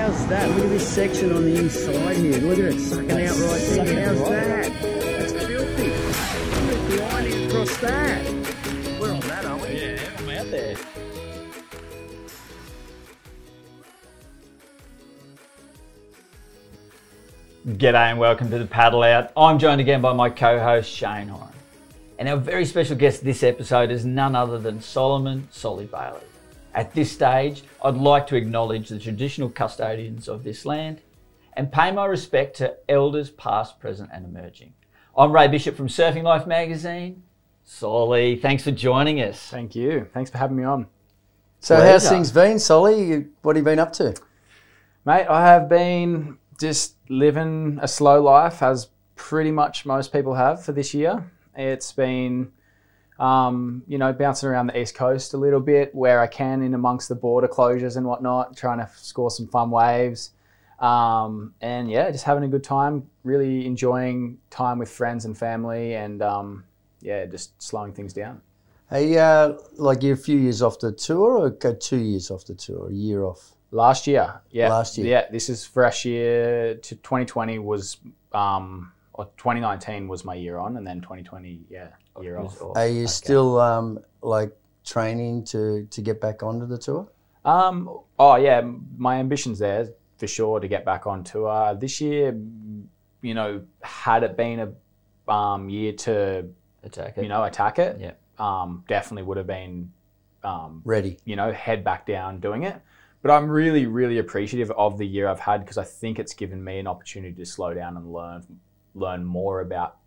how's that? Look at this section on the inside here. Look at it sucking out right sucking there. How's right that? That's filthy. Look at the grinding across that. We're on that, aren't we? Yeah, I'm out there. G'day and welcome to the Paddle Out. I'm joined again by my co-host Shane Horan. And our very special guest this episode is none other than Solomon Soli Bailey. At this stage, I'd like to acknowledge the traditional custodians of this land and pay my respect to elders past, present and emerging. I'm Ray Bishop from Surfing Life magazine. Soli, thanks for joining us. Thank you. Thanks for having me on. So Pleasure. how's things been, Soli? What have you been up to? Mate, I have been just living a slow life as pretty much most people have for this year. It's been, um, you know, bouncing around the East Coast a little bit where I can in amongst the border closures and whatnot, trying to score some fun waves. Um, and yeah, just having a good time, really enjoying time with friends and family and um, yeah, just slowing things down. Hey, uh, like you're a few years off the tour, or go two years off the tour, a year off? Last year, yeah. Last year. yeah. This is fresh year. To 2020 was, um, or 2019 was my year on, and then 2020, yeah, year off. off. Are you still um, like training to to get back onto the tour? Um, oh yeah, my ambitions there for sure to get back on tour this year. You know, had it been a um, year to Attack it. you know attack it, Yeah. um, definitely would have been um, Ready? you know, head back down doing it. But I'm really, really appreciative of the year I've had because I think it's given me an opportunity to slow down and learn learn more about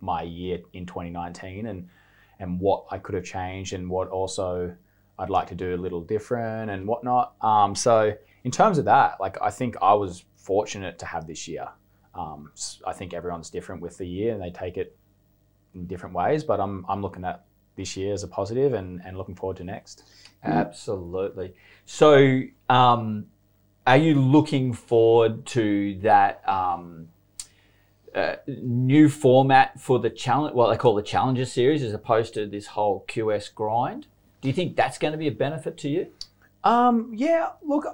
my year in 2019 and and what I could have changed and what also I'd like to do a little different and whatnot. Um, so in terms of that, like I think I was fortunate to have this year. Um, I think everyone's different with the year and they take it in different ways, but I'm I'm looking at this year as a positive and, and looking forward to next. Absolutely. So, um, are you looking forward to that um, uh, new format for the challenge? What they call the Challenger Series, as opposed to this whole QS grind. Do you think that's going to be a benefit to you? Um, yeah, look,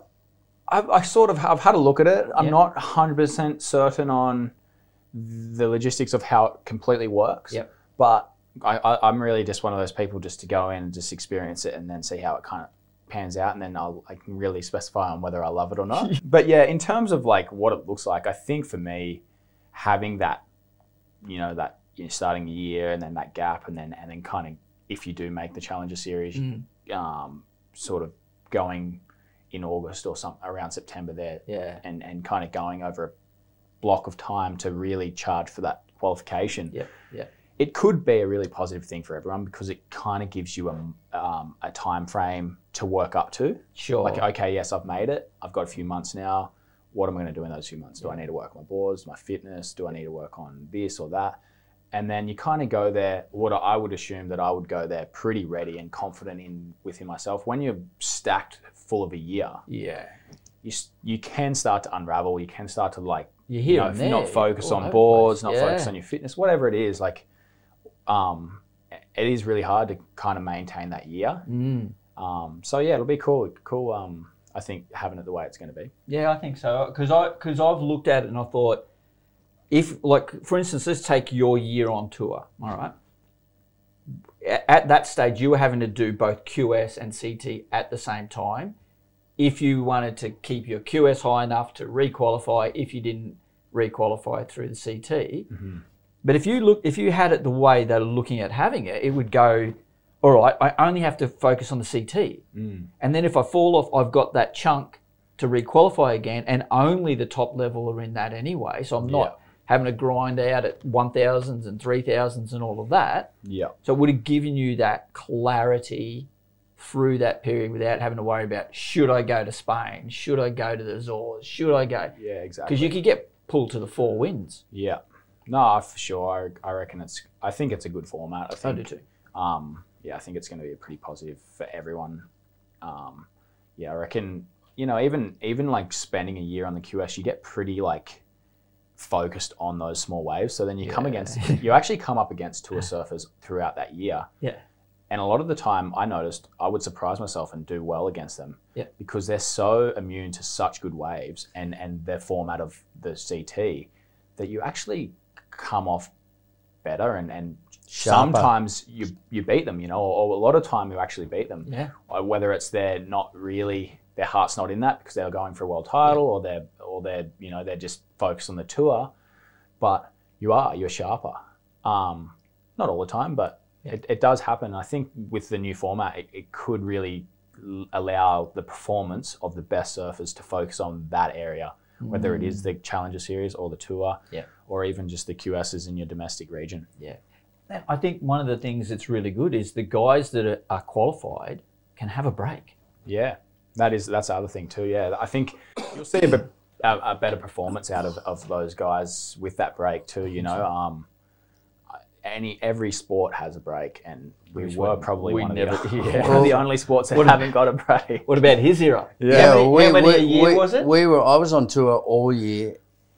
I've, I sort of I've had a look at it. I'm Yeah. not 100% certain on the logistics of how it completely works. Yep. But I, I'm really just one of those people just to go in and just experience it and then see how it kind of pans out and then I'll I can really specify on whether I love it or not. but yeah, in terms of like what it looks like, I think for me, having that, you know, that you know, starting the year and then that gap and then and then kind of if you do make the Challenger Series, um, sort of going in August or some around September there, Yeah. and and kind of going over a block of time to really charge for that qualification. Yep. Yep. It could be a really positive thing for everyone because it kind of gives you a um, a time frame to work up to. Sure. Like, okay, yes, I've made it. I've got a few months now. What am I going to do in those few months? Do I need to work on my boards, my fitness? Do I need to work on this or that? And then you kind of go there. What I would assume that I would go there pretty ready and confident in within myself. When you're stacked full of a year, yeah. you you can start to unravel. You can start to like You you hear know, them there, not focus on boards, not focus on your fitness, whatever it is. Like, um, it is really hard to kind of maintain that year. Mm. Um, so yeah, it'll be cool. Cool. Um, I think having it the way it's going to be. Yeah, I think so. Because I because I've looked at it and I thought, if like for instance, let's take your year on tour. All right. At that stage, you were having to do both QS and CT at the same time. If you wanted to keep your QS high enough to requalify, if you didn't requalify through the CT, mm-hmm. but if you look, if you had it the way they're looking at having it, it would go, all right, I only have to focus on the CT. And then if I fall off, I've got that chunk to requalify again, and only the top level are in that anyway. So I'm not having to grind out at 1000s and 3000s and all of that. Yeah. So it would have given you that clarity through that period without having to worry about should I go to Spain? Should I go to the Azores? Should I go? Yeah. Exactly. Because you could get pulled to the four winds. Yeah. No, for sure. I, I reckon it's. I think it's a good format. I think, I do too. Um, yeah, I think it's going to be a pretty positive for everyone. Um, yeah, I reckon. You know, even even like spending a year on the QS, you get pretty like focused on those small waves. So then you come against. You actually come up against tour surfers throughout that year, Yeah. and a lot of the time, I noticed I would surprise myself and do well against them Yeah. because they're so immune to such good waves and and their format of the CT that you actually come off better and and Sharper. sometimes you you beat them, you know, or, a lot of time you actually beat them. Yeah. Or whether it's they're not really their heart's not in that because they're going for a world title or they're or they're you know they're just focused on the tour, but you are you're sharper. Um, not all the time, but it, it does happen. I think with the new format, it, it could really allow the performance of the best surfers to focus on that area, whether it is the Challenger Series or the Tour, Yeah. or even just the QSs in your domestic region. Yeah. And I think one of the things that's really good is the guys that are, are qualified can have a break. Yeah, that is that's the other thing too. Yeah, I think you'll see a, bit, a, a better performance out of, of those guys with that break too. You know, um, any every sport has a break, and we Which were probably we one never- of the, yeah. one of the only sports that haven't got a break. What about his era? Yeah, How many, we, how many we, a year we, was it? We were. I was on tour all year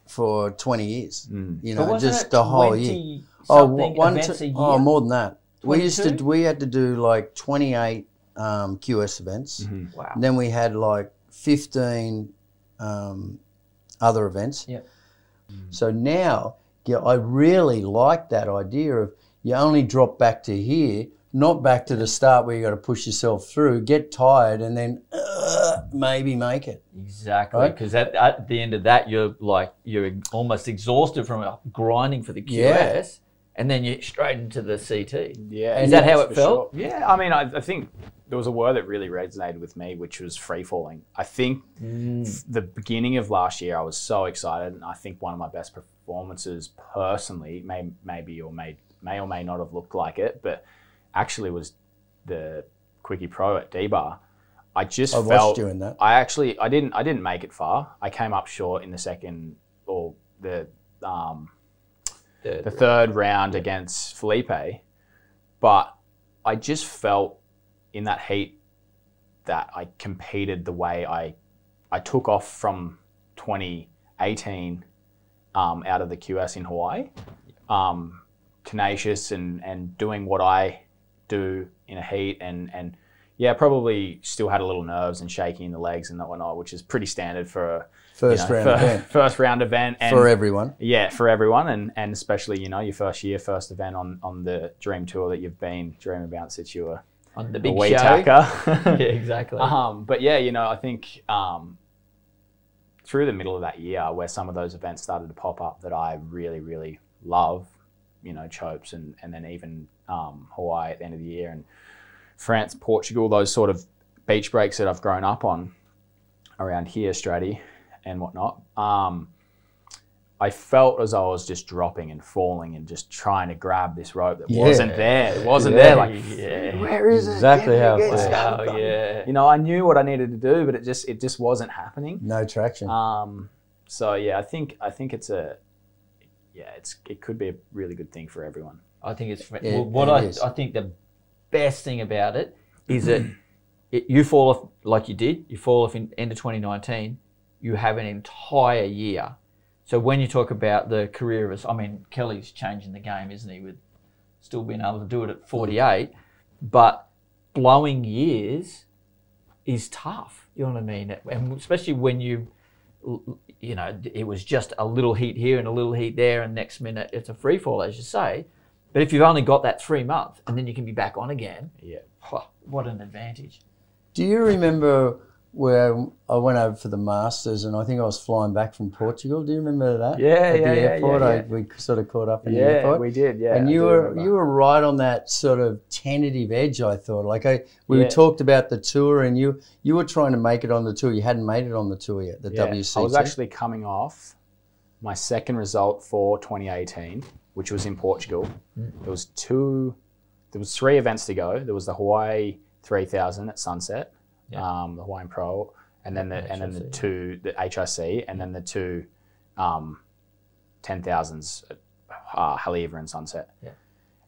for twenty years. Mm. You But know, wasn't just it the whole year. 20 Oh, something one events to- year? oh, more than that. We used to. We had to do like twenty-eight um, QS events. Wow. And then we had like fifteen um, other events. Yep. So now, yeah, I really like that idea of you only drop back to here, not back to the start where you got to push yourself through, get tired, and then uh, maybe make it. Exactly, Right? because at, at the end of that, you're like you're almost exhausted from grinding for the QS, Yeah. and then you're straight into the CT. Yeah, Is that how it felt? sure. Yeah, I mean, I, I think there was a word that really resonated with me, which was free falling. I think f- the beginning of last year, I was so excited, and I think one of my best performances personally, may maybe or may may or may not have looked like it, but actually was the Quickie Pro at D'Bah. I just I watched felt you in that. I actually I didn't I didn't make it far. I came up short in the second or the um, The- the third round against Filipe, but I just felt in that heat that I competed the way I I took off from 2018 um, out of the QS in Hawaii, um, tenacious and and doing what I do in a heat and and yeah probably still had a little nerves and shaking in the legs and that whatnot, which is pretty standard for a you First know, round fir- event first round event and for everyone. yeah, for everyone, and, and especially you know your first year, first event on, on the Dream Tour that you've been dreaming about since you were on the big wee show. tacker. yeah, exactly. um, but yeah, you know, I think um, through the middle of that year, where some of those events started to pop up that I really, really love, you know, Chopes and and then even um, Hawaii at the end of the year and France, Portugal, those sort of beach breaks that I've grown up on around here, Straddie and whatnot. Um, I felt as though I was just dropping and falling and just trying to grab this rope that Yeah. wasn't there. It wasn't Yeah. there. Like, Yeah. where is it? Exactly how it get it, felt. stop Oh, it. yeah. You know, I knew what I needed to do, but it just it just wasn't happening. No traction. Um, so yeah, I think I think it's a yeah, it's it could be a really good thing for everyone. I think it's Yeah, well, what I. I think the best thing about it is that it, you fall off like you did. You fall off in end of 2019. You have an entire year. So when you talk about the career of us, I mean Kelly's changing the game, isn't he? With still being able to do it at 48, but blowing years is tough. You know what I mean? And especially when you you know, it was just a little heat here and a little heat there, and next minute it's a free fall, as you say. But if you've only got that three months and then you can be back on again, Yeah. huh, what an advantage. Do you remember where I went over for the Masters and I think I was flying back from Portugal? Do you remember that? Yeah, At yeah, the yeah, airport, yeah, I, we sort of caught up in the Yeah, airport. we did. Yeah, and you were remember. you were right on that sort of tentative edge. I thought, like I we Yeah. talked about the tour, and you you were trying to make it on the tour. You hadn't made it on the tour yet. The Yeah, WCT. I was actually coming off my second result for 2018, which was in Portugal. There was two, there was three events to go. There was the Hawaii 3000 at sunset, Yeah. um, the Hawaiian Pro, and then the and then the two the HIC, and then the two um, 10,000s at uh, Haleiwa and Sunset.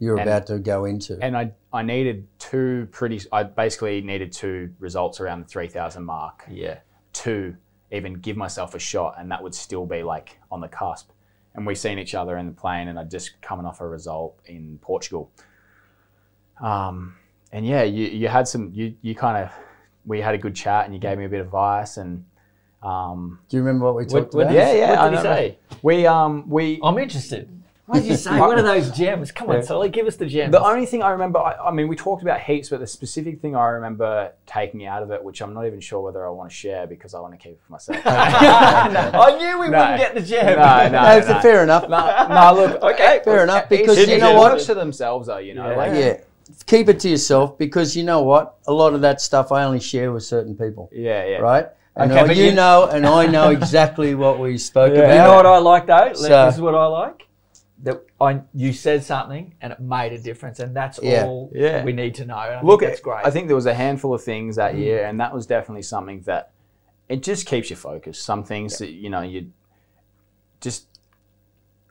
you were and- about to go into. And I I needed two pretty. I basically needed two results around the 3,000 mark Yeah. to even give myself a shot, and that would still be like on the cusp. And we seen each other in the plane, and I'd just coming off a result in Portugal. Um, and yeah, you, you had some you you kind of we had a good chat and you gave me a bit of advice and um, Do you remember what we talked what about? did yeah yeah What I did he know. say? we um we I'm interested. What did you say? What are those gems? Come on, Soli, give us the gems. The only thing I remember, I, I mean, we talked about heaps, but the specific thing I remember taking out of it, which I'm not even sure whether I want to share because I want to keep it for myself. no, I knew we No. wouldn't get the gem. no, no, No, it's fair enough. no, look, Okay, Fair enough, because you know what? works to themselves, though. You know, Yeah. like Yeah. Keep it to yourself because you know what? A lot of that stuff I only share with certain people, yeah, yeah, right? And Okay, I- you you- know, and I know exactly what we spoke Yeah. about. You know what I like though? So- this is what I like. That I you said something and it made a difference, and that's Yeah. all Yeah. we need to know. And I Look, think that's great. I think there was a handful of things that mm. year, and that was definitely something that it just keeps you focused. Some things that you know you just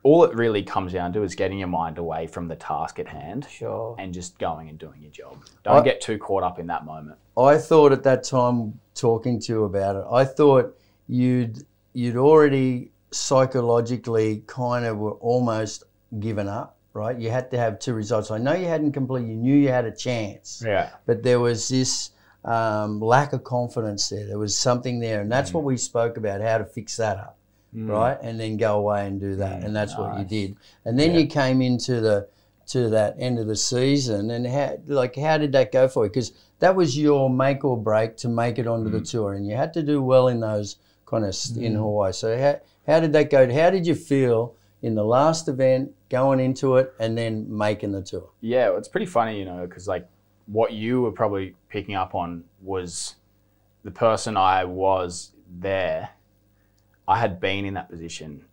all it really comes down to is getting your mind away from the task at hand sure. and just going and doing your job. Don't I- get too caught up in that moment. I thought at that time talking to you about it, I thought you'd you'd already psychologically kind of were almost given up, right? You had to have two results. I know you hadn't completed. you knew you had a chance, Yeah, but there was this um, lack of confidence there. There was something there, and that's mm. what we spoke about how to fix that up, mm. right? And then go away and do that, mm. and that's what you did. And then you came into the to that end of the season, and how like how did that go for you? Because that was your make or break to make it onto the tour, and you had to do well in those kind of in Hawaii. So how how did that go? How did you feel in the last event going into it and then making the tour? yeah. It's pretty funny, you know, because like what you were probably picking up on was the person I was there. I had been in that position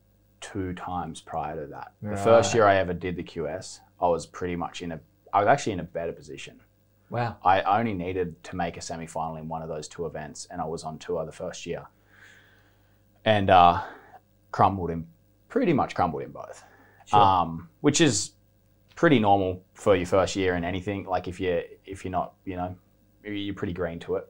two times prior to that. The first year I ever did the QS, I was pretty much in a. I was actually in a better position. Wow. I only needed to make a semi final in one of those two events, and I was on tour the first year. And uh, crumbled in, pretty much crumbled in both, um, which is pretty normal for your first year in anything. Like if you if you're not, you know, you're pretty green to it.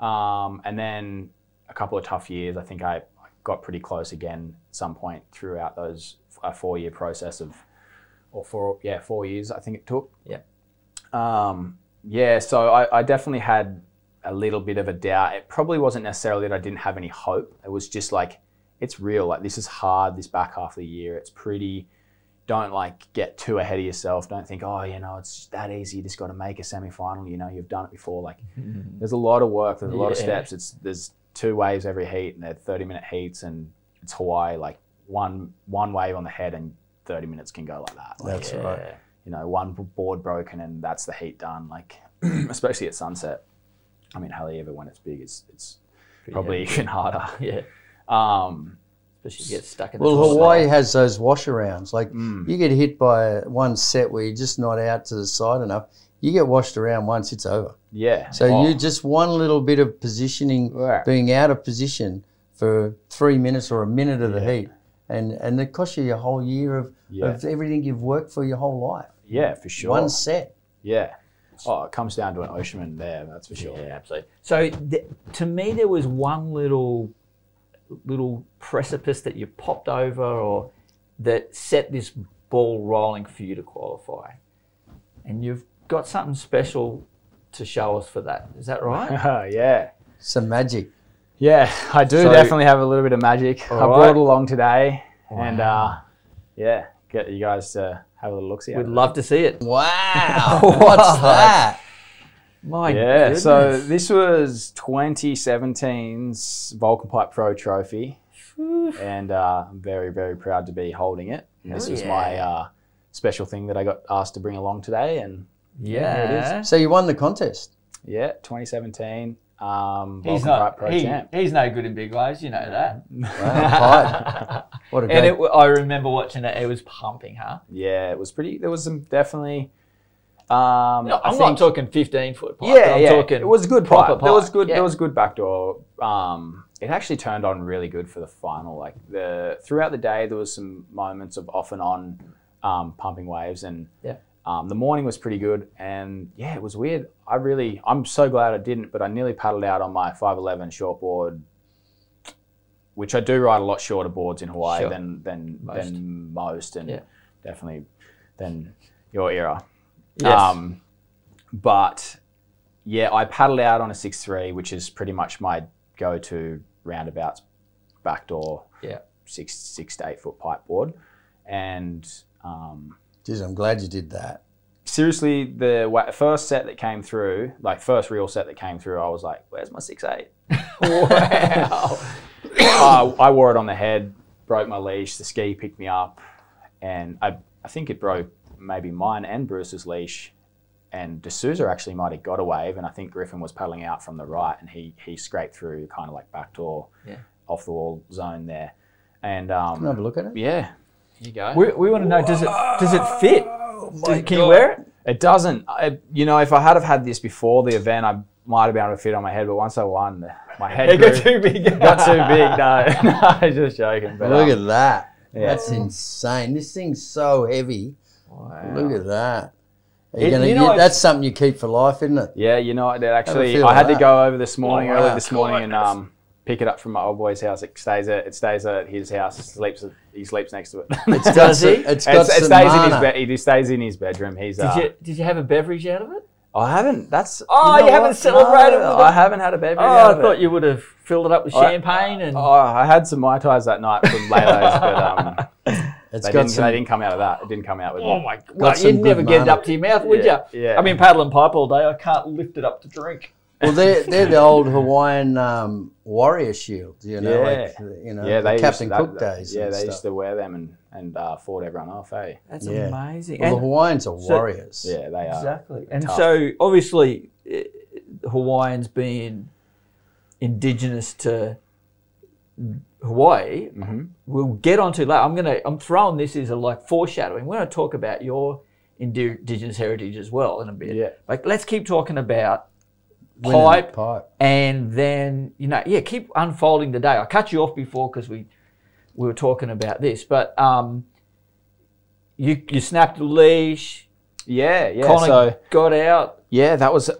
Um, and then a couple of tough years. I think I got pretty close again at some point throughout those a four year process of, or four yeah four years I think it took. Yeah. Um, yeah, so I, I definitely had a little bit of a doubt. It probably wasn't necessarily that I didn't have any hope. It was just like, it's real. Like, this is hard this back half of the year. It's pretty, don't like get too ahead of yourself. Don't think, oh, you know, it's that easy. You just got to make a semi final. You know, you've done it before. Like, there's a lot of work, there's a lot of steps. It's There's two waves every heat, and they're 30 minute heats, and it's Hawaii. Like, one, one wave on the head, and 30 minutes can go like that. Like, That's right. you know, one board broken and that's the heat done. Like, especially at sunset. I mean, hell, ever when it's big, it's it's probably even harder. Yeah. Um, Especially if you get stuck in the Well, tour. Hawaii has those washarounds. Like Mm. you get hit by one set where you're just not out to the side enough. You get washed around once, it's over. yeah. So Oh, you just one little bit of positioning, Yeah. being out of position for three minutes or a minute of the heat, and and it costs you your whole year of, Yeah. of everything you've worked for your whole life. yeah, for sure. One set. Yeah. Oh, it comes down to an oceanman there. That's for sure. Yeah, absolutely. So th- to me, there was one little little precipice that you popped over, or that set this ball rolling for you to qualify, and you've got something special to show us for that. Is that right? Oh yeah. Some magic. Yeah, I do So- definitely have a little bit of magic. I All brought it along today, and uh, yeah, get you guys to have a little look. See. We'd love to see it. Wow, what's that? My Yeah, goodness. so this was 2017's Volcom Pipe Pro Trophy, and uh, I'm very, very proud to be holding it. this Hell was my uh, special thing that I got asked to bring along today, and yeah, So you won the contest. yeah, 2017 um, he's not. Pro he- Champ. he's no good in big waves. You know that. Wow, pipe. What a And it, I remember watching it. It was pumping, huh? Yeah, it was pretty. There was some definitely. Um, No, I I'm think- not talking 15 foot pipe. Yeah, I'm yeah. talking it was good proper pipe. There was good. Yeah. There was good backdoor. Um, it actually turned on really good for the final. Like the throughout the day, there was some moments of off and on um, pumping waves, and Yeah. um, the morning was pretty good. And yeah, it was weird. I really, I'm so glad I didn't, but I nearly paddled out on my 511 shortboard. Which I do ride a lot shorter boards in Hawaii Sure. than than Most. than most, and Yeah. definitely than your era. Yes. Um, but yeah, I paddled out on a six three, which is pretty much my go to roundabouts backdoor Yeah. six six to eight foot pipe board, and um, Jeez, I'm glad you did that. seriously, the first set that came through, like first real set that came through, I was like, "Where's my six eight? Wow. uh, I wore it on the head, broke my leash. The ski picked me up, and I, I think it broke maybe mine and Bruce's leash. And D'Souza actually might have got a wave, and I think Griffin was paddling out from the right, and he he scraped through kind of like backdoor, Yeah. off the wall zone there, and Can I have um, a look at it? yeah, here you go. we, we want to know does it does it fit? Oh Does- can you wear it? It doesn't. I, you know, if I had have had this before the event, I might have been able to fit on my head. But once I won, my head It grew, got too big. got too big. No, no, I was just joking. But Look um, at that. yeah. That's insane. This thing's so heavy. Wow. Look at that. It- gonna, you know you- that's something you keep for life, isn't it? Yeah, you know, it actually, feel I had of to go over this morning, Oh, early wow. this morning, and um, pick it up from my old boy's house. It stays at it stays at his house. Sleeps he sleeps next to it. It's got Does he? It's It, got it some stays in his bed. He stays in his bedroom. He's. Did Uh, you did you have a beverage out of it? I haven't. That's. Oh, know you haven't celebrated No, with I it? haven't had a beverage. Oh, out I thought it. you would have filled it up with I- champagne and. Oh, I had some mai tais that night from Lalo's, but um, It's they, got didn't, some. they didn't come out of that. It didn't come out with. Oh it. my! Well, some you'd never get it up to your mouth, would Yeah, you? yeah. I've been paddling pipe all day. I can't lift it up to drink. Well, they're, they're the old Hawaiian um, warrior shields, you know, Yeah. like, you know, Yeah, the they Captain used to, Cook that, days. Yeah, and they stuff. used to wear them and and uh, fought everyone off. Hey, That's Yeah. amazing. Well, the Hawaiians are so- warriors. Yeah, they are. Exactly. And tough. so, obviously, eh, Hawaiians being indigenous to Hawaii, Mhm. we'll get onto that. I'm gonna. I'm throwing this as a like foreshadowing. We're going to talk about your indigenous heritage as well in a bit. Yeah. Like, let's keep talking about pipe, pipe. and then you know, yeah, keep unfolding the day. I cut you off before because we we were talking about this, but um, you you snapped the leash. Yeah, yeah. Connor so got out. yeah, that was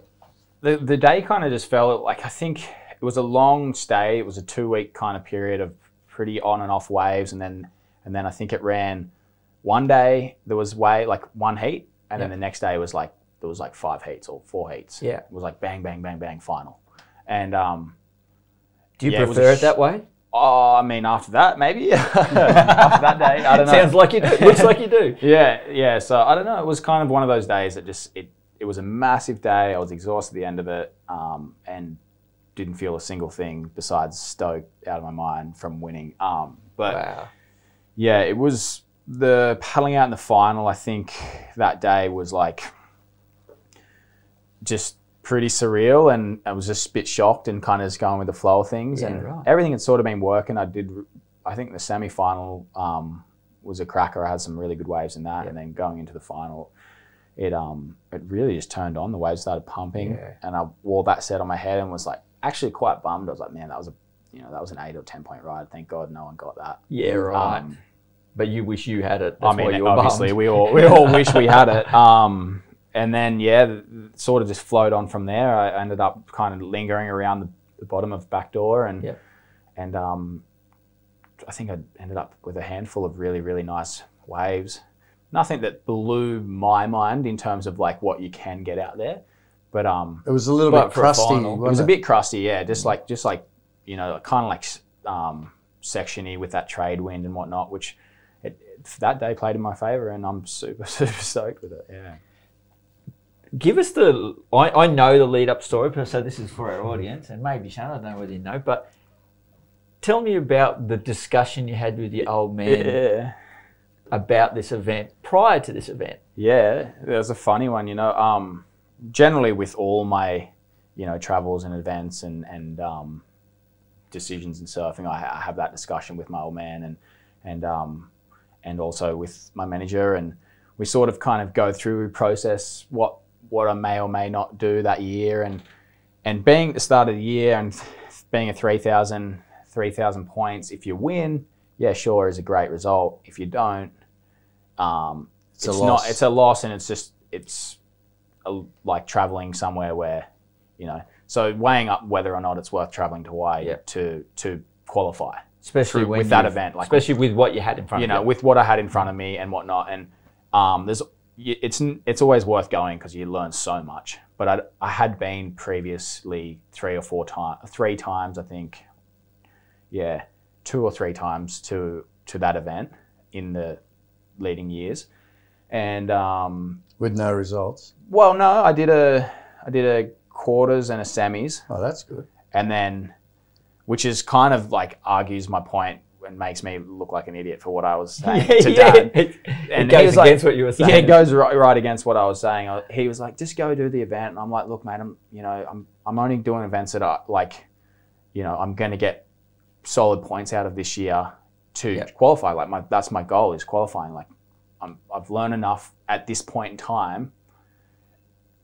the the day. Kind of just felt like I think it was a long stay. It was a two week kind of period of pretty on and off waves, and then and then I think it ran. One day there was way like one heat, and then the next day was like there was like five heats or four heats. Yeah. it was like bang, bang, bang, bang, final, and um. Do you Yeah, it prefer it sh- that way? Oh, I mean, after that, maybe after that day, I don't know. Sounds like you do. Looks like you do. Yeah, yeah. So I don't know. It was kind of one of those days that just it. It was a massive day. I was exhausted at the end of it, um, and didn't feel a single thing besides stoked out of my mind from winning. Um, but Wow. yeah, it was the paddling out in the final. I think that day was like just pretty surreal, and I was just a bit shocked and kind of just going with the flow of things. Yeah, and right. everything had sort of been working. I did, I think the semi final um, was a cracker. I had some really good waves in that, and then going into the final. It um it really just turned on. The waves started pumping, Yeah. and I wore that set on my head and was like actually quite bummed. I was like, man, that was a you know that was an eight or ten point ride. Thank God no one got that. Yeah, right. Um, but you wish you had it. That's I mean, why you were obviously, bummed. we all we all wish we had it. Um, and then yeah, sort of just flowed on from there. I ended up kind of lingering around the, the bottom of backdoor, and and um, I think I ended up with a handful of really really nice waves. Nothing that blew my mind in terms of like what you can get out there, but um, It was a little bit crusty. final. it was a bit crusty, yeah. Just like just like you know, kind of like um, sectiony with that trade wind and whatnot, which it, it, that day played in my favor, and I'm super super stoked with it. Yeah. Give us the. I, I know the lead up story, but so this is for our audience, and maybe Shannon, I don't know whether you know, but tell me about the discussion you had with your old man Yeah. about this event prior to this event. Yeah, that was a funny one. You know, um, generally with all my, you know, travels and events and and um, decisions in surfing, I, I have that discussion with my old man and and um, and also with my manager, and we sort of kind of go through process what what I may or may not do that year, and and being at the start of the year and being a 3,000 3,000 points, if you win, yeah, sure, is a great result. If you don't, um, It's a it's, loss. not. It's a loss, and it's just it's like traveling somewhere where, you know. So weighing up whether or not it's worth traveling to Hawaii Yeah. to to qualify, Especially with that event, like- especially with what you had in front you of know, you. Know, with what I had in front of me and whatnot. And um, there's it's it's always worth going because you learn so much. But I, I had been previously three or four times, three times I think, yeah, two or three times to to that event in the leading years, and um, with no results. well, no, I did a I did a quarters and a semis, Oh, that's good. and then which is kind of like argues my point and makes me look like an idiot for what I was saying to dad. It, And it he goes was like- against what you were saying. Yeah, it goes right, right against what I was saying. I- He was like, "Just go do the event," and I'm like, "Look, mate, I'm you know I'm I'm only doing events that are like, you know, I'm going to get solid points out of this year to Yeah. qualify. Like my that's my goal is qualifying. Like I've learned enough at this point in time.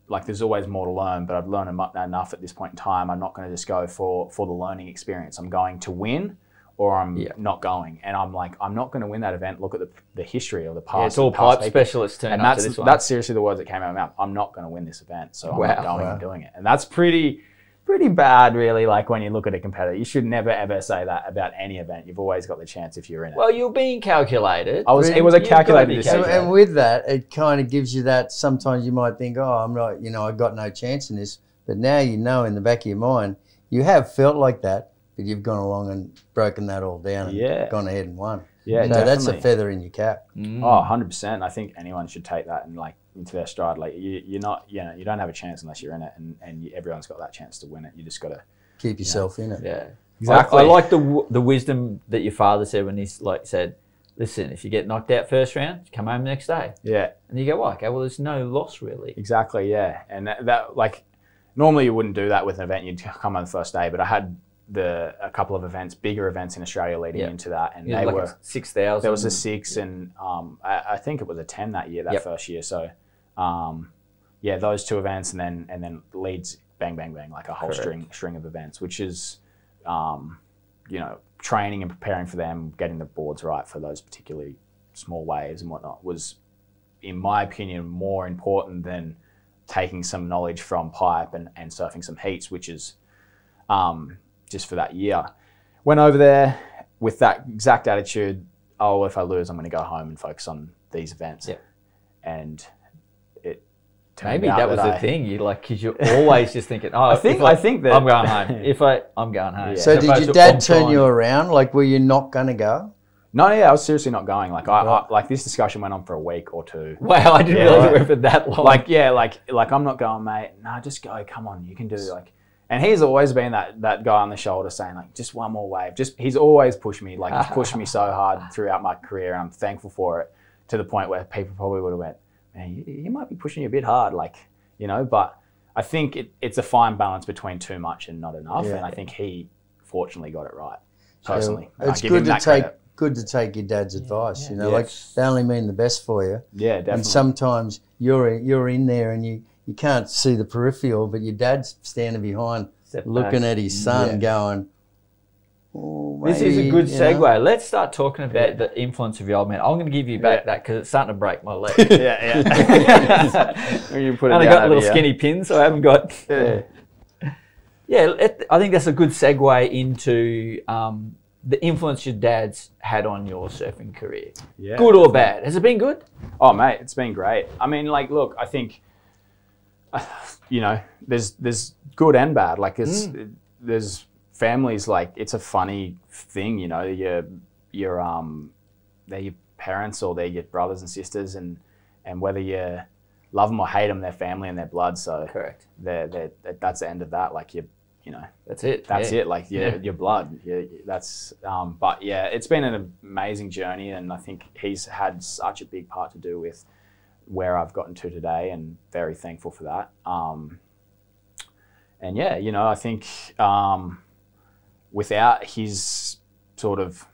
Like there's always more to learn, but I've learned enough at this point in time. I'm not going to just go for for the learning experience. I'm going to win. Or I'm Yeah. not going, and I'm like, I'm not going to win that event. Look at the, the history of the past. Yeah, it's all pipe specialists turn and up that's to this one. that's seriously the words that came out of my mouth. I'm not going to win this event, so I'm Wow. not going Wow. and doing it. And that's pretty pretty bad, really. Like when you look at a competitor, you should never ever say that about any event. You've always got the chance if you're in it. well, you're being calculated. I was. It was a calculated decision. And, and with that, it kind of gives you that. Sometimes you might think, "Oh, I'm not," you know, I've got no chance in this. But now you know in the back of your mind, you have felt like that, but you've gone along and broken that all down and Yeah. gone ahead and won. Yeah, so definitely. that's a feather in your cap. Mm. Oh, 100 percent. I think anyone should take that and like into their stride. Like you, you're not, you know, you don't have a chance unless you're in it, and and you, everyone's got that chance to win it. You just got to. Keep yourself in it. Yeah, Exactly. I, I like the the wisdom that your father said when he like said, "Listen, if you get knocked out first round, come home the next day." Yeah, And you go, "Why? Okay, well, there's no loss really." Exactly, yeah. And that, that like normally you wouldn't do that with an event. You'd come on the first day, but I had the a couple of events, bigger events in Australia leading Yeah. into that, and know, they like were six thousand. there was a six and um, I, I think it was a ten that year, that Yep. first year. So um, yeah, those two events, and then and then leads bang bang bang like a whole Correct. string string of events, which is um, you know training and preparing for them, getting the boards right for those particularly small waves and whatnot was, in my opinion, more important than taking some knowledge from pipe and, and surfing some heats, which is um, just for that year. Went over there with that exact attitude. Oh, if I lose, I'm going to go home and focus on these events. Yeah. And it turned Maybe out that was the I- thing. You like because you're always just thinking, "Oh, I think- if I think that- I'm going home. If I I'm going home." Yeah. So As did your dad "I'm turn trying." you around? Like, were you not going to go? No, yeah, I was seriously not going. Like, I, I like this discussion went on for a week or two. Wow, I didn't Yeah, realize right. it went for that long. like yeah like like i'm not going mate no just go come on you can do like and he's always been that that guy on the shoulder saying like just one more wave just he's always pushed me like he's pushed me so hard throughout my career and i'm thankful for it to the point where people probably would have went man you, you might be pushing you a bit hard like you know but i think it, it's a fine balance between too much and not enough Yeah. and i think he fortunately got it right personally Yeah, it's good to take credit. good to take your dad's advice. You know, Yeah. like they only mean the best for you. yeah definitely And sometimes you're you're in there and you you can't see the peripheral, but your dad's standing behind, Step looking back. at his son, Yeah. going. "Oh, This is a good you know. segue. Let's start talking about the influence of your old man. I'm going to give you back Yeah. that because it's starting to break my leg. yeah yeah you put it I only got over little here. skinny pins, so I haven't got. Yeah. Yeah, it, I think that's a good segue into um, the influence your dad's had on your surfing career. Yeah. Good or bad? Has it been good? Oh, mate, it's been great. I mean, like, look, I think, you know, there's there's good and bad. Like, there's there's families like it's a funny thing. You know, your your um, they're your parents or they're your brothers and sisters, and and whether you love them or hate them, they're family and they're blood. So Correct. they're, they're, that's the end of that. Like you, you know, That's it. that's yeah. it. Like your Yeah. your blood. Yeah, that's. Um, but yeah, it's been an amazing journey, and I think he's had such a big part to do with where I've gotten to today, and very thankful for that. Um, and yeah, you know, I think um, without his sort of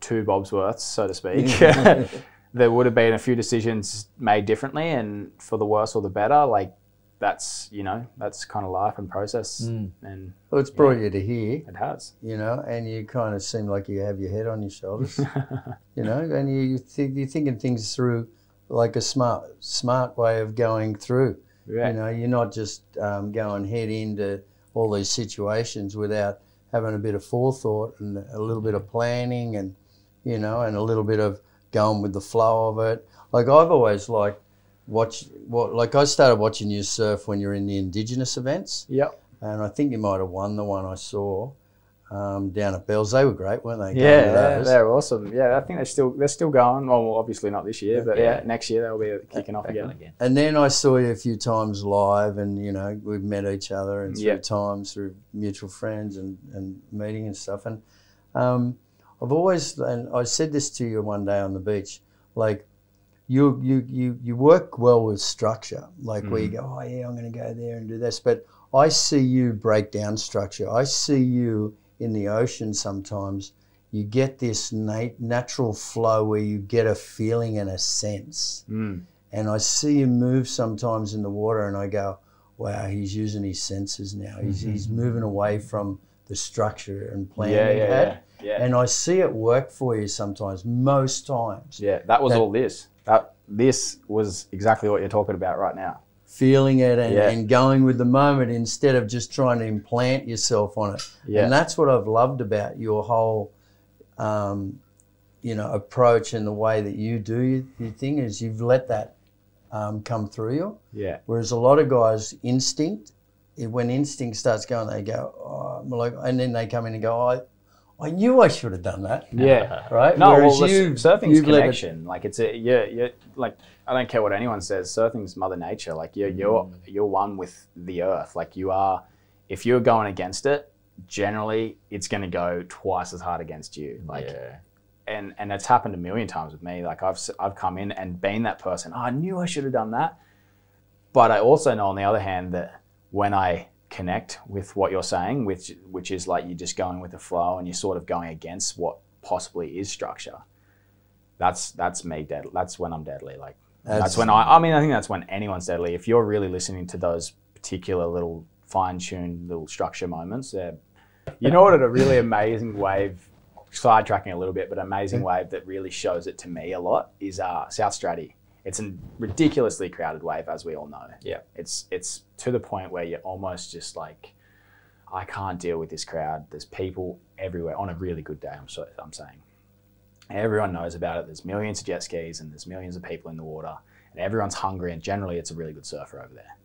two Bobsworths, so to speak, there would have been a few decisions made differently, and for the worse or the better. Like that's you know that's kind of life and process, Mm. and Well, it's brought you to here, it has. you know, and you kind of seem like you have your head on your shoulders, you know, and you think you're thinking things through like a smart smart way of going through. Yeah. You know, you're not just um, going head into all these situations without having a bit of forethought and a little bit of planning and, you know, and a little bit of going with the flow of it. Like I've always liked watch what like I started watching you surf when you're in the Indigenous events, Yep. and I think you might have won the one I saw um, down at Bells. They were great, weren't they? Yeah, Going to they're, awesome. Yeah, I think they're still they're still going. Well, obviously not this year, but yeah, Yeah. next year they'll be kicking off again. again. And then I saw you a few times live, and you know we've met each other and through Yeah. times through mutual friends and, and meeting and stuff. And um, I've always and I said this to you one day on the beach, like you you you you work well with structure, like where you Mm. go, oh yeah, I'm going to go there and do this. But I see you break down structure. I see you in the ocean sometimes. You get this nat- natural flow where you get a feeling and a sense Mm. and I see him move sometimes in the water, and I go, "Wow, he's using his senses now. He's, he's moving away from the structure and plan Yeah, he yeah, had." yeah, yeah. And I see it work for you sometimes, most times. yeah, that was That- all this. That this was exactly what you're talking about right now. Feeling it and, Yeah. and going with the moment instead of just trying to implant yourself on it. Yeah. And that's what I've loved about your whole, um, you know, approach and the way that you do your, your thing is you've let that um, come through you. Yeah, Whereas a lot of guys, instinct, when instinct starts going, they go, oh, like, and then they come in and go, I, I knew I should have done that. yeah. Right? No, Whereas well, you, surfing's you've let it- connection. Like it's a yeah, yeah. Like I don't care what anyone says. Surfing's Mother Nature. Like you're you're mm. you're one with the earth. Like you are. If you're going against it, generally it's going to go twice as hard against you. Like yeah. and and it's happened a million times with me. Like I've I've come in and been that person. "Oh, I knew I should have done that, but I also know on the other hand that when I connect with what you're saying, which which is like you're just going with the flow and you're sort of going against what possibly is structure. That's that's me dead. That's when I'm deadly. Like that's, That's- when I. I mean, I think that's when anyone's deadly. If you're really listening to those particular little fine-tuned little structure moments, they're you know what? A really amazing wave, sidetracking a little bit, but amazing wave that really shows it to me a lot is uh, South Straddie. It's a ridiculously crowded wave, as we all know. Yeah. It's it's to the point where you're almost just like, I can't deal with this crowd. There's people everywhere on a really good day. I'm so, I'm saying. Everyone knows about it. There's millions of jet skis and there's millions of people in the water, and everyone's hungry. And generally, it's a really good surfer over there.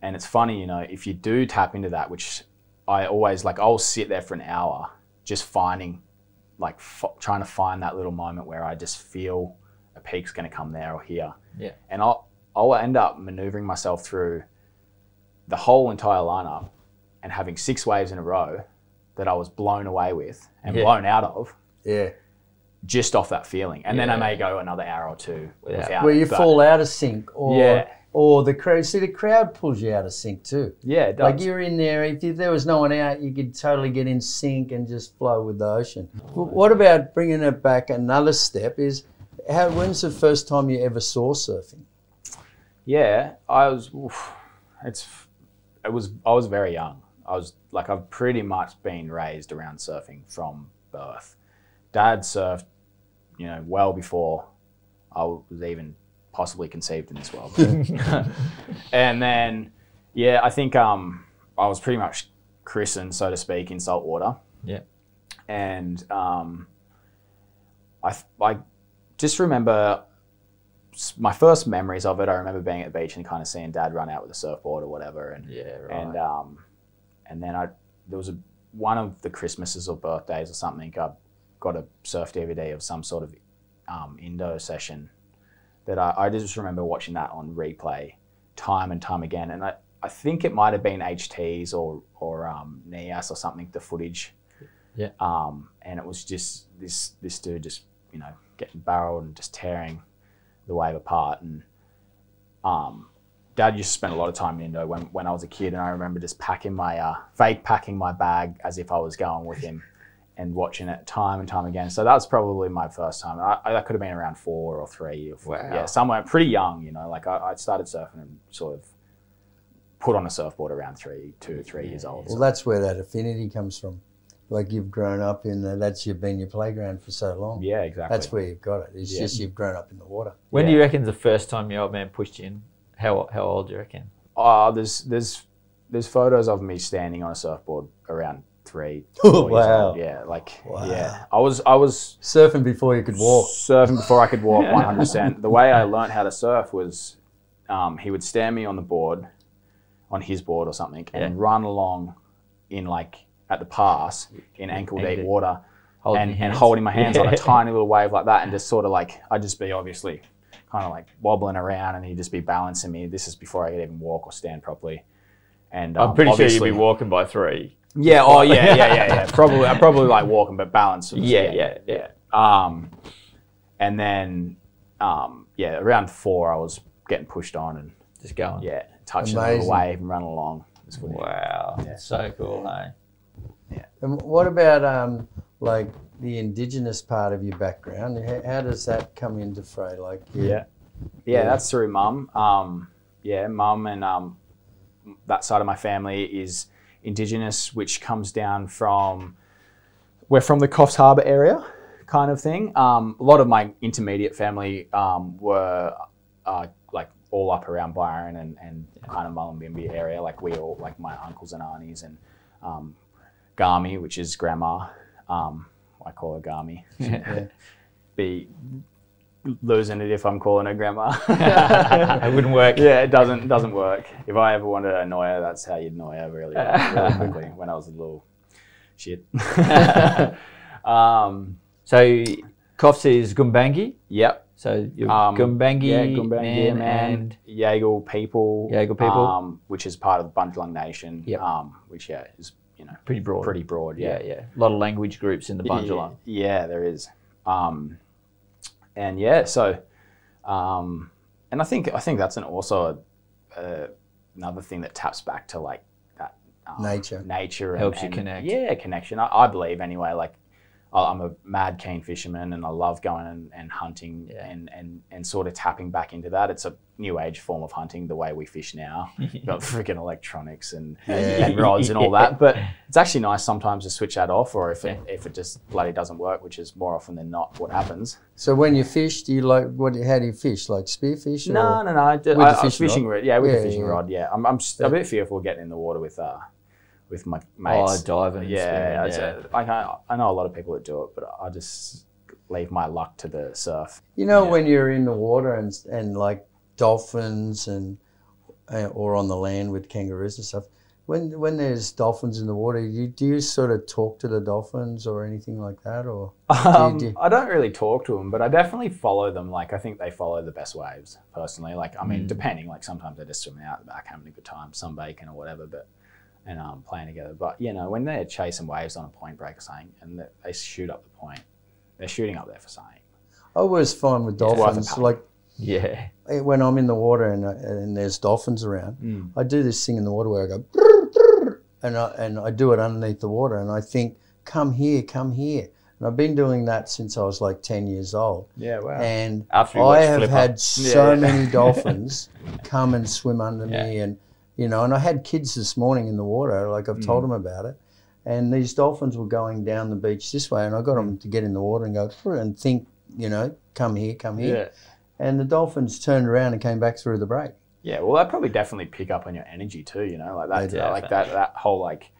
And it's funny, you know, if you do tap into that, which I always like, I'll sit there for an hour just finding, like, f- trying to find that little moment where I just feel peak's going to come there or here. Yeah. And I'll, I'll end up maneuvering myself through the whole entire lineup and having six waves in a row that I was blown away with and Yeah. blown out of yeah. just off that feeling. And then I may go another hour or two Without- without Where it, you but- fall out of sync or Yeah. or the crowd. See, the crowd pulls you out of sync too. Yeah, it does. Like you're in there, if you- there was no one out, you could totally get in sync and just flow with the ocean. Well, what about bringing it back another step? Is how? When's the first time you ever saw surfing? Yeah, I was. oof, it's. It was. I was very young. I was like I've pretty much been raised around surfing from birth. Dad surfed, you know, well before I was even possibly conceived in this world. and then, yeah, I think um, I was pretty much christened, so to speak, in salt water. Yeah. And um, I, I just remember my first memories of it. I remember being at the beach and kind of seeing Dad run out with a surfboard or whatever, and Yeah, right. and um, and then I there was a one of the Christmases or birthdays or something. I got a surf DVD of some sort of um, Indo session that I, I just remember watching that on replay time and time again. And I, I think it might have been HTs or or um, NIAS or something. The footage. Yeah. Um, and it was just this this dude just you know getting barreled and just tearing the wave apart and um, Dad used to spend a lot of time in Indo when, when I was a kid, and I remember just packing my uh, fake packing my bag as if I was going with him, and watching it time and time again. So that was probably my first time. I, I, that could have been around four or three, or four, Wow. yeah, somewhere pretty young. You know, like I, I started surfing and sort of put on a surfboard around three, two, three years old. Well, So- that's where that affinity comes from. Like you've grown up in the, that's your been your playground for so long. yeah, exactly. That's where you've got it. It's Yeah. just you've grown up in the water. when do you reckon the first time your old man pushed you in? How how old do you reckon? Uh, there's there's there's photos of me standing on a surfboard around three. Oh, four years wow. old. Yeah, like Wow. yeah. I was I was Surfing before you could walk. surfing before I could walk 100%. the way I learned how to surf was um, he would stand me on the board, on his board or something, and Yeah. run along in like at the pass in ankle deep water Holding and, and holding my hands on a tiny little wave like that and just sort of like, I'd just be obviously kind of like wobbling around and he'd just be balancing me. This is before I could even walk or stand properly. And I'm um, pretty sure you'd be walking by three. yeah. Oh, yeah, yeah, yeah, yeah. Probably, I probably like walking, but balance. was- Yeah, yeah, yeah. Um, and then, um, yeah, around four, I was getting pushed on and Just going. yeah, touching the Amazing. little wave and running along. It's good. Wow. That's so cool, hey? And what about um, like the indigenous part of your background? How, how does that come into fray? Like, you- Yeah. Yeah, that's through mum. Um, yeah, mum and um, that side of my family is indigenous, which comes down from we're from the Coffs Harbour area, kind of thing. Um, a lot of my intermediate family um, were uh, like all up around Byron and, and kind of Mullumbimby area. Like we all like my uncles and aunties and um, Gami, which is grandma. Um, I call her Gami. Be losing it if I'm calling her grandma. it wouldn't work. Yeah, it doesn't doesn't work. If I ever wanted to annoy her, that's how you'd annoy her really, really quickly. When I was a little shit. um, So, Coffs is Gumbangi. yep. So, you're Um, Gumbangi, yeah, Gumbaynggirr man, man, and Yaegl people, Yaegl people. um, which is part of the Bundjalung Nation. Yep. Um, which yeah is you know pretty broad. pretty broad. Yeah, yeah. A lot of language groups in the Bundjalung. Yeah, there is. Um, and yeah, so, um, and I think I think that's an also a, a, another thing that taps back to like that um, Nature. nature, and, Helps you and- connect. Yeah, connection. I, I believe anyway. Like I- I'm a mad keen fisherman, and I love going and, and hunting Yeah. and, and and sort of tapping back into that. It's a new age form of hunting, the way we fish now. Got freaking electronics and, and rods and all that. But it's actually nice sometimes to switch that off, or if it, if it just bloody doesn't work, which is more often than not what happens. So when you fish, do you like what? How do you fish? Like spearfish? Or? No, no, no. I, the I, I was fishing fishing rod? rod. Yeah, with Yeah, the fishing yeah. rod. Yeah, I'm, I'm s- a bit fearful getting in the water with uh with my mates. Oh, diving. and yeah, swimming, it's a- I, can- I know a lot of people that do it, but I just leave my luck to the surf. You know Yeah. when you're in the water and and like dolphins and uh, or on the land with kangaroos and stuff. When when there's dolphins in the water, you, do you sort of talk to the dolphins or anything like that, or Um, do- I don't really talk to them, but I definitely follow them. Like I think they follow the best waves personally. Like I mean, depending. Like sometimes they're just swimming out the back, having a good time, sunbaking or whatever. But and um, playing together. But you know, when they're chasing waves on a point break or something, and they, they shoot up the point, they're shooting up there for something. I always find with worth a dolphins, punt. like Yeah. eh, when I'm in the water and, uh, and there's dolphins around, Mm. I do this thing in the water where I go, "Brr, brr," and I, and I do it underneath the water, and I think, come here, come here. And I've been doing that since I was like 10 years old. Yeah, wow. And After you I watch have Flipper. had so Yeah. many dolphins come and swim under Yeah. me. And, you know, and I had kids this morning in the water, like I've Mm. told them about it. And these dolphins were going down the beach this way, and I got them to get in the water and go through and think, you know, come here, come here. yeah. And the dolphins turned around and came back through the break. Yeah, well, that probably definitely pick up on your energy too. You know, like that, They do. like that, that whole like,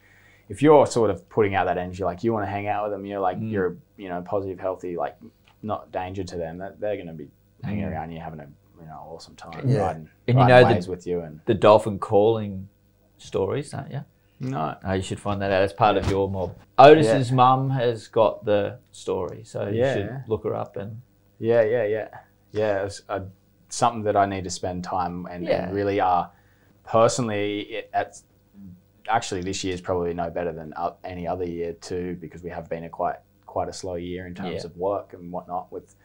if you're sort of putting out that energy, like you want to hang out with them, you're like Mm. you're you know positive, healthy, like not danger to them. That they're going to be hanging Mm. around you, having a you know awesome time, Yeah. riding, And you riding know the- with you. And The dolphin calling stories, don't you? no, Oh, you should find that out as part of your mob. Otis's mum has got the story, so you Yeah. should look her up and yeah, yeah, yeah, yeah. It's uh something that I need to spend time and, Yeah. and really uh personally it, at actually this year is probably no better than any other year too because we have been a quite quite a slow year in terms Yeah. of work and whatnot with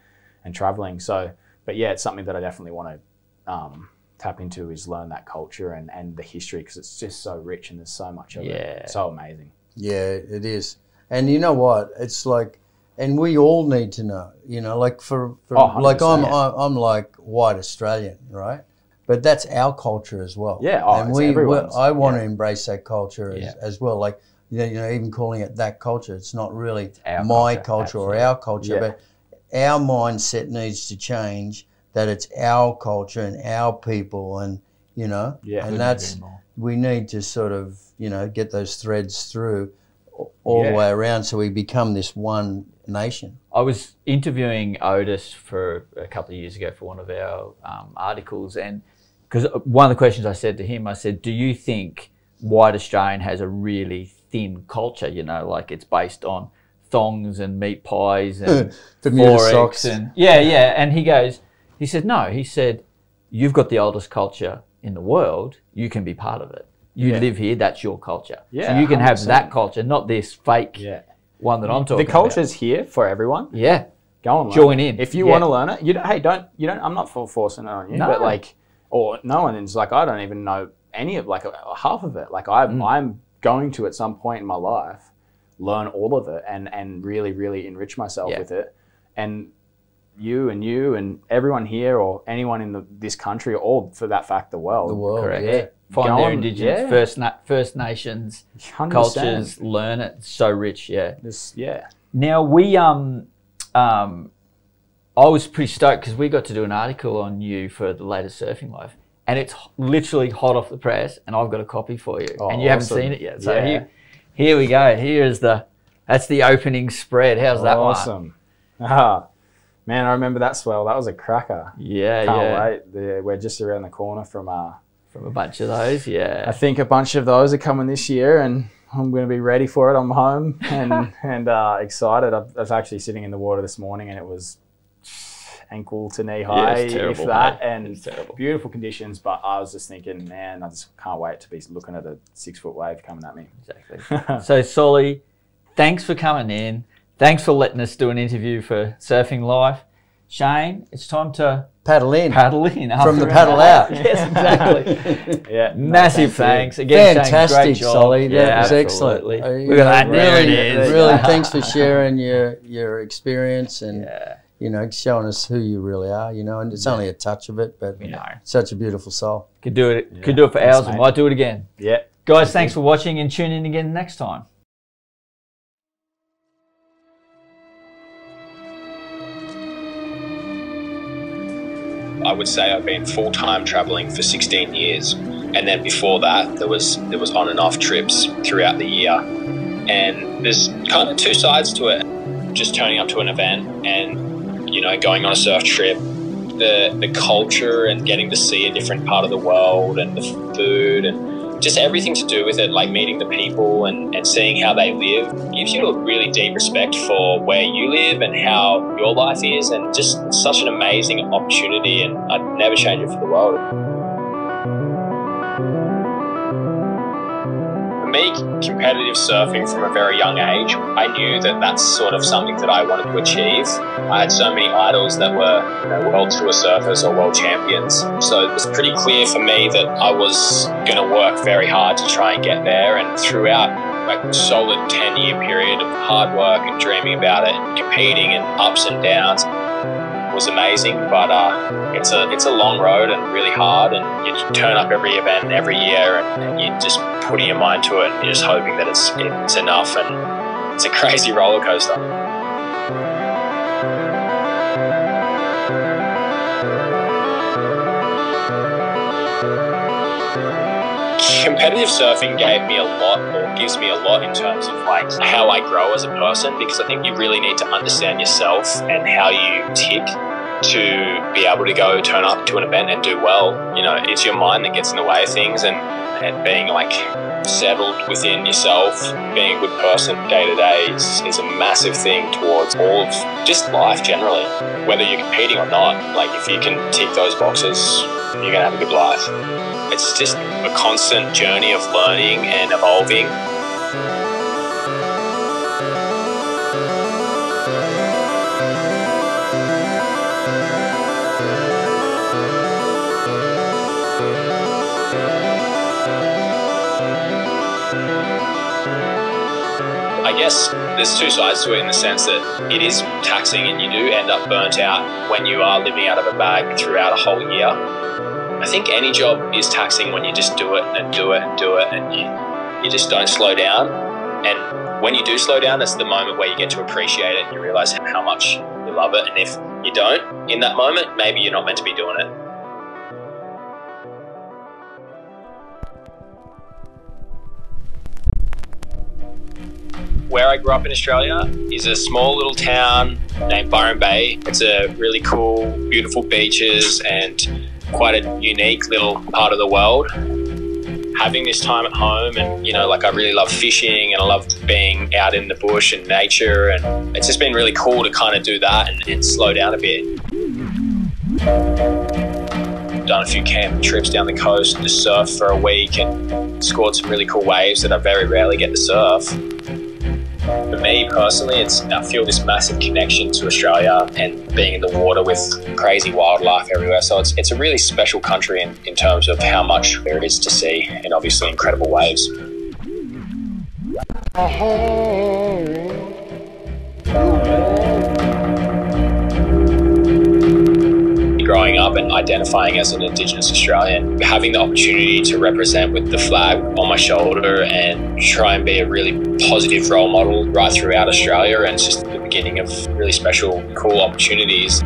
and traveling. So, but yeah, it's something that I definitely want to um, tap into is learn that culture and, and the history because it's just so rich and there's so much of Yeah. it. So amazing. Yeah, it is. And you know what? It's like, and we all need to know. You know, like for, for Oh, like I'm, 100%. I'm I'm like white Australian, right? But that's our culture as well. Yeah, oh, and we, we everyone's, I want yeah. to embrace that culture as, Yeah. as well. Like you know, even calling it that culture, it's not really our my culture, culture, or our culture, Yeah. but our mindset needs to change. That it's our culture and our people, and you know, Yeah. and that's we need to sort of you know get those threads through all the way around, so we become this one nation. I was interviewing Otis for a couple of years ago for one of our um, articles, and because one of the questions I said to him, I said, "Do you think white Australian has a really thin culture? You know, like it's based on thongs and meat pies and Bermuda socks. and yeah, yeah." And he goes, he said, "No," he said, "You've got the oldest culture in the world. You can be part of it. You Yeah. live here. That's your culture. Yeah, so you can have 100%. that culture, not this fake Yeah. one that I'm talking about. The about." culture's here for everyone. yeah." Go and learn Join it. in. If you Yeah. want to learn it, you don't, hey, don't you don't. I'm not for forcing it on you, No. but like, or no one is like, I don't even know any of like a, a half of it. Like I'm, Mm. I'm going to at some point in my life learn all of it and and really really enrich myself Yeah. with it. And you and you and everyone here or anyone in the, this country or for that fact the world, The world, Correct. yeah. Find Go their on, indigenous yeah. First Na- First Nations 100%. cultures, learn it. It's so rich, yeah. This, yeah. Now we um um I was pretty stoked because we got to do an article on you for the latest Surfing Life, and it's literally hot off the press, and I've got a copy for you, Oh, and you haven't seen it yet. So Yeah. here, here we go. Here is the that's the opening spread. How's that one? awesome. Ah, man, I remember that swell. That was a cracker. Yeah, Can't yeah. wait. The, we're just around the corner from uh, From a bunch of those, Yeah. I think a bunch of those are coming this year, and I'm going to be ready for it. I'm home and and uh, excited. I was actually sitting in the water this morning, and it was ankle to knee high, it's terrible, if that, mate. and terrible. beautiful conditions. But I was just thinking, man, I just can't wait to be looking at a six foot wave coming at me. Exactly. so, Soli, thanks for coming in. Thanks for letting us do an interview for Surfing Life. Shane, it's time to Paddle in. paddle in. From the paddle that. out. yes, exactly. yeah, no, Massive thank thanks. you. Again, Shane, great Fantastic, job. Soli. That Yeah, was absolutely. excellent. Look at that. you There really, it is. Really, thanks for sharing your your experience and Yeah, you know showing us who you really are. You know, and it's only a touch of it, but we know. such a beautiful soul. Could do it. Yeah, Could do it for thanks, hours. and might do it again. Yeah. Guys, thanks for watching and tune in again next time. I would say I've been full time traveling for 16 years, and then before that, there was there was on and off trips throughout the year, and there's kind of two sides to it. Just turning up to an event and you know going on a surf trip, the the culture and getting to see a different part of the world and the food and just everything to do with it, like meeting the people and, and seeing how they live, gives you a really deep respect for where you live and how your life is, and just such an amazing opportunity. And I'd never change it for the world. Me, competitive surfing from a very young age, I knew that that's sort of something that I wanted to achieve. I had so many idols that were you know, world tour surfers or world champions. So it was pretty clear for me that I was going to work very hard to try and get there. And throughout like a solid 10 year period of hard work and dreaming about it and competing and ups and downs was amazing. But uh, it's a it's a long road and really hard. And you turn up every event every year and, you're just putting your mind to it and you're just hoping that it's, it's enough. And it's a crazy roller coaster. competitive surfing gave me a lot or gives me a lot in terms of like how I grow as a person because I think you really need to understand yourself and how you tick to be able to go turn up to an event and do well. You know, it's your mind that gets in the way of things and, and being like settled within yourself, being a good person day to day is, is a massive thing towards all of just life generally. Whether you're competing or not, like if you can tick those boxes, you're gonna have a good life. It's just a constant journey of learning and evolving. I guess there's two sides to it in the sense that it is taxing and you do end up burnt out when you are living out of a bag throughout a whole year. I think any job is taxing when you just do it and do it and do it and you, you just don't slow down. And when you do slow down, that's the moment where you get to appreciate it and you realize how much you love it. And if you don't in that moment, maybe you're not meant to be doing it. Where I grew up in Australia is a small little town named Byron Bay. It's a really cool, beautiful beaches and quite a unique little part of the world. Having this time at home, and you know, like I really love fishing and I love being out in the bush and nature, and it's just been really cool to kind of do that and, and slow down a bit. Done a few camp trips down the coast to surf for a week and scored some really cool waves that I very rarely get to surf. Me personally, it's I feel this massive connection to Australia and being in the water with crazy wildlife everywhere. So it's it's a really special country in, in terms of how much there is to see and obviously incredible waves. Growing up and identifying as an Indigenous Australian, having the opportunity to represent with the flag on my shoulder and try and be a really positive role model right throughout Australia, and it's just the beginning of really special, cool opportunities.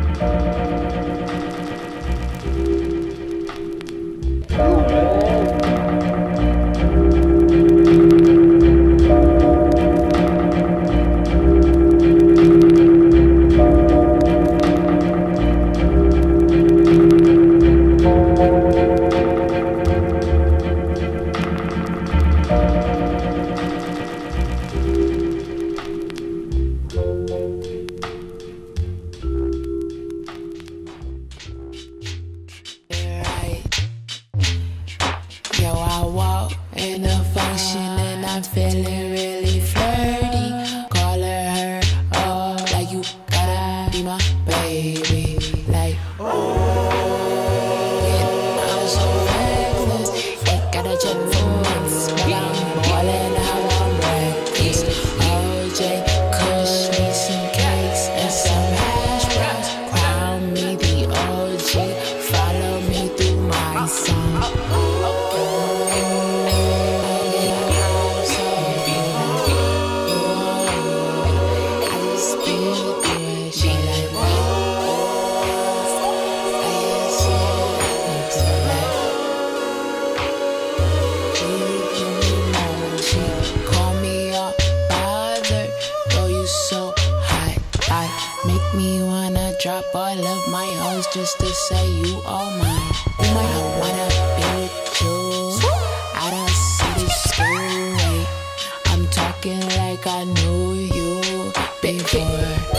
You all mine. Wanna this way. I'm talking like I knew you before.